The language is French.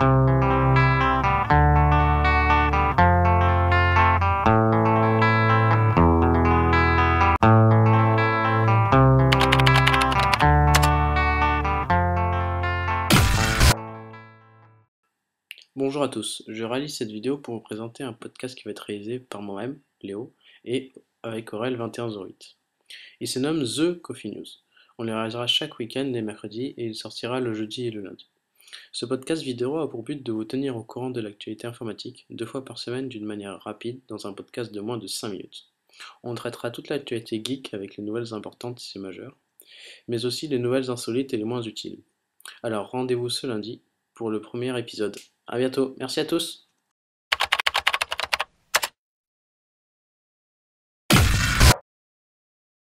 Bonjour à tous, je réalise cette vidéo pour vous présenter un podcast qui va être réalisé par moi-même, Léo, et avec Aurel 2108. Il se nomme The Coffee News. On le réalisera chaque week-end les mercredis et il sortira le jeudi et le lundi. Ce podcast vidéo a pour but de vous tenir au courant de l'actualité informatique deux fois par semaine d'une manière rapide dans un podcast de moins de 5 minutes. On traitera toute l'actualité geek avec les nouvelles importantes et majeures, mais aussi les nouvelles insolites et les moins utiles. Alors rendez-vous ce lundi pour le premier épisode. A bientôt. Merci à tous.